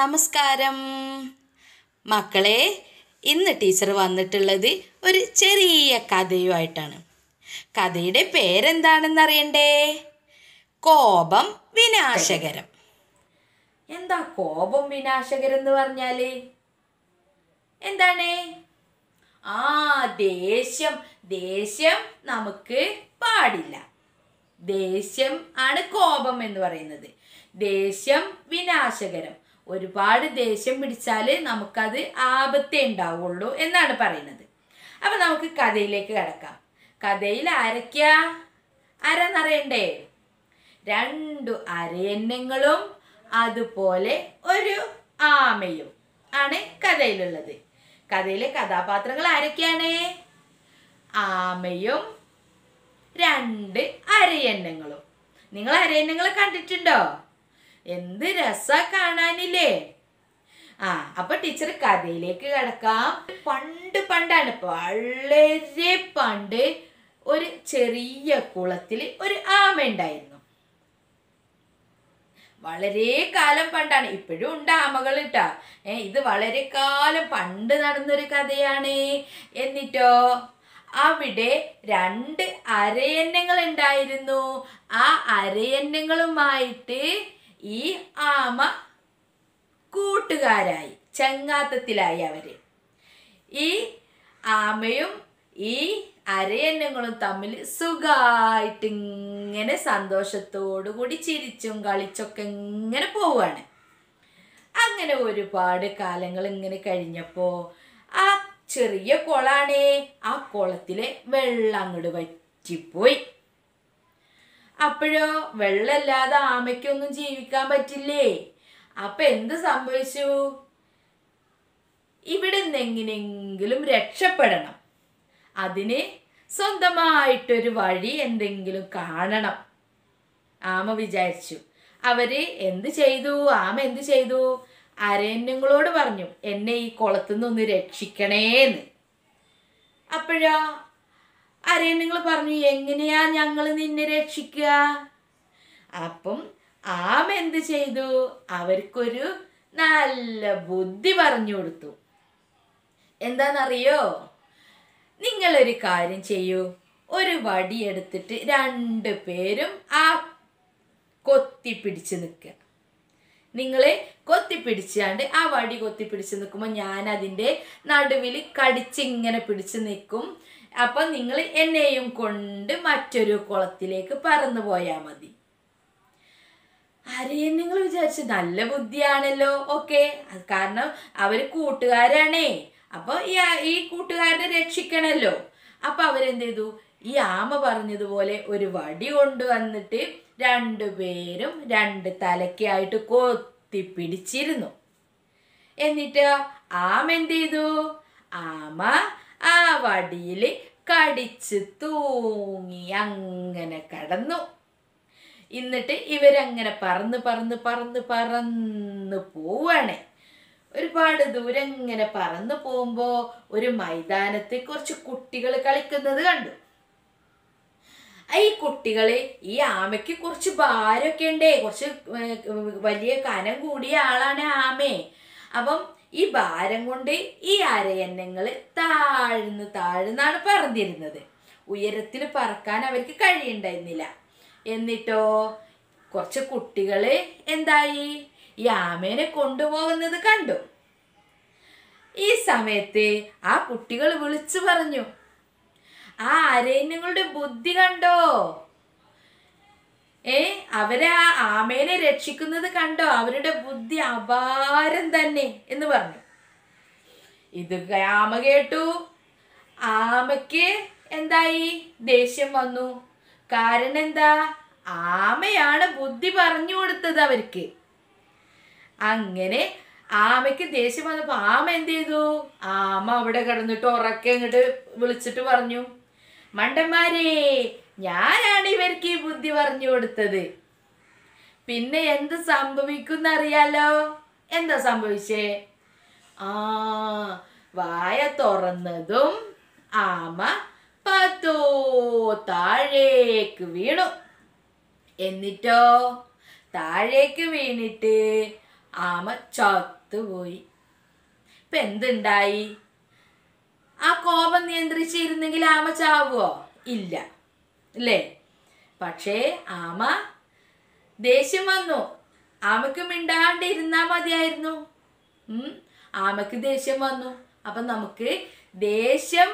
നമസ്കാരം. മക്കളെ ഇന്ന് ടീച്ചർ വന്നിട്ടുള്ളത് ഒരു ചെറിയ കഥയുമായിട്ടാണ്. കഥയുടെ പേരെന്താണെന്ന് അറിയണ്ടേ കോപം വിനാശകരം. എന്താ കോപം വിനാശകരം എന്ന് പറഞ്ഞാൽ? എന്താണ്? ആ ദേഷ്യം. ദേഷ്യം നമുക്ക് പാടില്ല. ദേഷ്യം ആണ് കോപം എന്ന് പറയുന്നത്. ദേഷ്യം വിനാശകരം. ഒരുപാട് ദേഷ്യം പിടിച്ചാൽ നമുക്കത് ആപത്തേ ഉണ്ടാവുള്ളൂ എന്നാണ് പറയുന്നത്. അപ്പൊ നമുക്ക് കഥയിലേക്ക് കിടക്കാം. കഥയിൽ ആരൊക്കെയാ? അരന്നറയണ്ടേ രണ്ടു അരയന്നങ്ങളും അതുപോലെ ഒരു ആമയും ആണ് കഥയിലുള്ളത്. കഥയിലെ കഥാപാത്രങ്ങൾ ആരൊക്കെയാണ്? ആമയും രണ്ട് അരയന്നങ്ങളും. നിങ്ങൾ അരയന്നങ്ങളെ കണ്ടിട്ടുണ്ടോ? എന്ത് രസ കാണാനില്ലേ? ആ അപ്പൊ ടീച്ചർ കഥയിലേക്ക് കിടക്കാം. പണ്ട് പണ്ടാണ് വളരെ പണ്ട് ഒരു ചെറിയ കുളത്തിൽ ഒരു ആമ ഉണ്ടായിരുന്നു. വളരെ കാലം പണ്ടാണ് ഇപ്പോഴും ഉണ്ട് ആമകൾ ഇട്ടാ ഏ ഇത് വളരെ കാലം പണ്ട് നടന്നൊരു കഥയാണ്. എന്നിട്ടോ അവിടെ രണ്ട് അരയന്നങ്ങൾ ഉണ്ടായിരുന്നു. ആ അരയന്നങ്ങളുമായിട്ട് ഈ ആമ കൂട്ടുകാരായി ചങ്ങാത്തത്തിലായി അവർ. ഈ ആമയും ഈ അരയന്നങ്ങളും തമ്മിൽ സുഖമായിട്ട് ഇങ്ങനെ സന്തോഷത്തോടു കൂടി ചിരിച്ചും കളിച്ചൊക്കെ ഇങ്ങനെ പോവാണ് അങ്ങനെ ഒരുപാട് കാലങ്ങൾ ഇങ്ങനെ കഴിഞ്ഞപ്പോ ആ ചെറിയ കുളാണേ ആ കുളത്തിലെ വെള്ളം അങ്ങോട്ട് വറ്റിപ്പോയി. അപ്പോഴോ വെള്ളമില്ലാതെ ആമയ്ക്കൊന്നും ജീവിക്കാൻ പറ്റില്ലേ? അപ്പൊ എന്ത് സംഭവിച്ചു? ഇവിടെ നിന്ന് എങ്ങനെയെങ്കിലും രക്ഷപ്പെടണം. അതിന് സ്വന്തമായിട്ടൊരു വഴി എന്തെങ്കിലും കാണണം. ആമ വിചാരിച്ചു. അവർ എന്ത് ചെയ്തു? ആമ എന്ത് ചെയ്തു? അരയന്യങ്ങളോട് പറഞ്ഞു എന്നെ ഈ കുളത്തുനിന്ന് ഒന്ന് രക്ഷിക്കണേന്ന്. അപ്പോഴാ അരയന്യങ്ങൾ പറഞ്ഞു എങ്ങനെയാ ഞങ്ങൾ നിന്നെ രക്ഷിക്കുക? അപ്പം ആമ എന്ത് ചെയ്തു? അവർക്കൊരു നല്ല ബുദ്ധി പറഞ്ഞു കൊടുത്തു. എന്താണെന്നറിയോ നിങ്ങളൊരു കാര്യം ചെയ്യൂ. ഒരു വടി എടുത്തിട്ട് രണ്ട് പേരും ആ കൊത്തി പിടിച്ച് നിൽക്കുക. നിങ്ങളെ കൊത്തി പിടിച്ചാണ്ട് ആ വടി കൊത്തി പിടിച്ച് നിൽക്കുമ്പോൾ ഞാൻ അതിന്റെ നടുവിൽ കടിച്ചിങ്ങനെ പിടിച്ച് നിൽക്കും. അപ്പം നിങ്ങൾ എന്നെയും കൊണ്ട് മറ്റൊരു കുളത്തിലേക്ക് പറന്നു പോയാൽ മതി. ആരെയും നിങ്ങൾ വിചാരിച്ചു നല്ല ബുദ്ധിയാണല്ലോ ഓക്കെ? കാരണം അവർ കൂട്ടുകാരാണേ. അപ്പോൾ ഈ ഈ കൂട്ടുകാരനെ രക്ഷിക്കണമല്ലോ അപ്പം അവരെന്ത് ചെയ്തു? ഈ ആമ പറഞ്ഞതുപോലെ ഒരു വടി കൊണ്ടുവന്നിട്ട് രണ്ടുപേരും രണ്ട് തലക്കായിട്ട് കൊത്തി പിടിച്ചിരുന്നു എന്നിട്ട് ആമ എന്ത് ചെയ്തു? ആമ ആ വടിയിൽ കടിച്ച് തൂങ്ങി അങ്ങനെ കടന്നു. എന്നിട്ട് ഇവരങ്ങനെ പറന്ന് പറന്ന് പറന്ന് പറന്ന് പോവാണ്. ഒരുപാട് ദൂരം ഇങ്ങനെ പറന്ന് പോകുമ്പോൾ ഒരു മൈതാനത്ത് കുറച്ച് കുട്ടികൾ കളിക്കുന്നത് കണ്ടു. ഈ കുട്ടികളെ ഈ ആമയ്ക്ക് കുറച്ച് ഭാരമൊക്കെ ഉണ്ടേ. കുറച്ച് വലിയ കനം കൂടിയ ആളാണ് ആമേ. അപ്പം ഈ ഭാരം കൊണ്ട് ഈ അരയന്നങ്ങൾ താഴ്ന്ന് താഴ്ന്നാണ് പറന്നിരുന്നത്. ഉയരത്തിൽ പറക്കാൻ അവർക്ക് കഴിയുണ്ടായിരുന്നില്ല. എന്നിട്ടോ കുറച്ച് കുട്ടികൾ എന്തായി? ഈ ആമേനെ കൊണ്ടുപോകുന്നത് കണ്ടു. ഈ സമയത്ത് ആ കുട്ടികൾ വിളിച്ചു പറഞ്ഞു ആ അരയന്നങ്ങളുടെ ബുദ്ധി കണ്ടോ? ഏ അവരെ ആ ആമേനെ രക്ഷിക്കുന്നത് കണ്ടോ? അവരുടെ ബുദ്ധി അപാരം തന്നെ എന്ന് പറഞ്ഞു. ഇത് ആമ കേട്ടു. ആമയ്ക്ക് എന്തായി? ദേഷ്യം വന്നു. കാരണം എന്താ? ആമയാണ് ബുദ്ധി പറഞ്ഞു കൊടുത്തത് അവർക്ക്. അങ്ങനെ ആമയ്ക്ക് ദേഷ്യം വന്നപ്പോൾ ആമ എന്ത് ചെയ്തു? ആമ അവിടെ കിടന്നിട്ട് ഉറക്കെ ഇങ്ങോട്ട് വിളിച്ചിട്ട് പറഞ്ഞു മണ്ടന്മാരെ ഞാനാണ് ഇവർക്ക് ഈ ബുദ്ധി പറഞ്ഞു കൊടുത്തത്? പിന്നെ എന്ത് സംഭവിക്കും അറിയാലോ എന്താ സംഭവിച്ചേ? ആ വായ തുറന്നതും ആമ പത്തോ താഴേക്ക് വീണു. എന്നിട്ടോ? താഴേക്ക് വീണിട്ട് ആമ ചത്തുപോയി. ഇപ്പൊ എന്തുണ്ടായി? ആ കോപം നിയന്ത്രിച്ചിരുന്നെങ്കിൽ ആമ ചാവുമോ ഇല്ല. അല്ലേ? പക്ഷേ ആമ ദേഷ്യം വന്നു. ആമക്ക് മിണ്ടാണ്ടിരുന്നാ മതിയായിരുന്നു. ആമക്ക് ദേഷ്യം വന്നു. അപ്പൊ നമുക്ക് ദേഷ്യം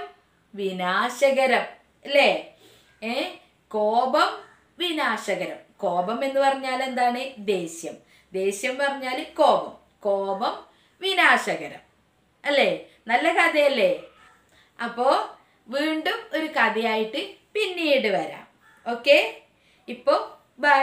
വിനാശകരം അല്ലേ? ഏ കോപം വിനാശകരം. കോപം എന്ന് പറഞ്ഞാൽ എന്താണ്? ദേഷ്യം. ദേഷ്യം പറഞ്ഞാൽ കോപം. കോപം വിനാശകരം അല്ലേ? നല്ല കഥയല്ലേ? അപ്പോൾ വീണ്ടും ഒരു കഥയായിട്ട് പിന്നീട് വരാം. ഓക്കെ ഇപ്പോൾ ബൈ